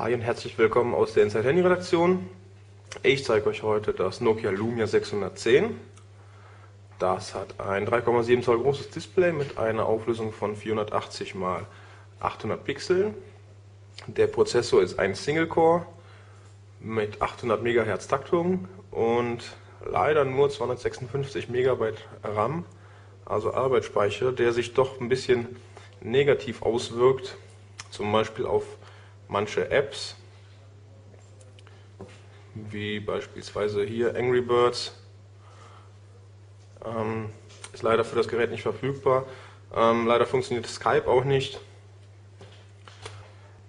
Hi und herzlich willkommen aus der Inside Handy Redaktion. Ich zeige euch heute das Nokia Lumia 610. Das hat ein 3,7 Zoll großes Display mit einer Auflösung von 480 x 800 Pixeln. Der Prozessor ist ein Single Core mit 800 MHz Taktung und leider nur 256 MB RAM, also Arbeitsspeicher, der sich doch ein bisschen negativ auswirkt, zum Beispiel auf manche Apps, wie beispielsweise hier Angry Birds, ähm, ist leider für das Gerät nicht verfügbar. Ähm, leider funktioniert Skype auch nicht.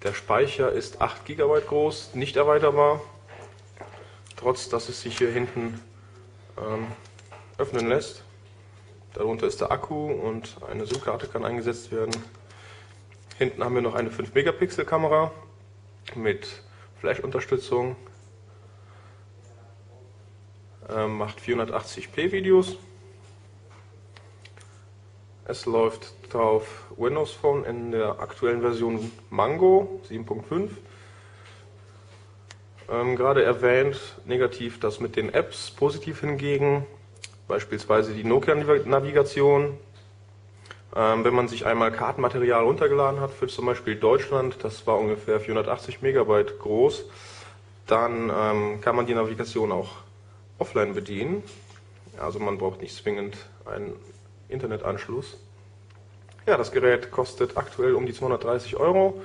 Der Speicher ist 8 GB groß, nicht erweiterbar, trotz dass es sich hier hinten ähm, öffnen lässt. Darunter ist der Akku und eine SIM-Karte kann eingesetzt werden. Hinten haben wir noch eine 5-Megapixel-Kamera mit Flash-Unterstützung. Ähm, macht 480p Videos. Es läuft drauf Windows Phone in der aktuellen Version Mango 7.5. Ähm, gerade erwähnt, negativ das mit den Apps, positiv hingegen, beispielsweise die Nokia-Navigation. Ähm, wenn man sich einmal Kartenmaterial runtergeladen hat für zum Beispiel Deutschland, das war ungefähr 480 Megabyte groß, dann ähm, kann man die Navigation auch offline bedienen. Also man braucht nicht zwingend einen Internetanschluss. Ja, das Gerät kostet aktuell um die 230 Euro.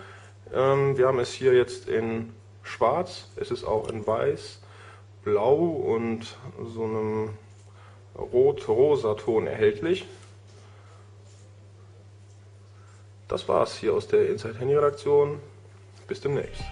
Ähm, wir haben es hier jetzt in schwarz, es ist auch in weiß, blau und so einem rot-rosa Ton erhältlich. Das war's hier aus der Inside Handy Redaktion. Bis demnächst.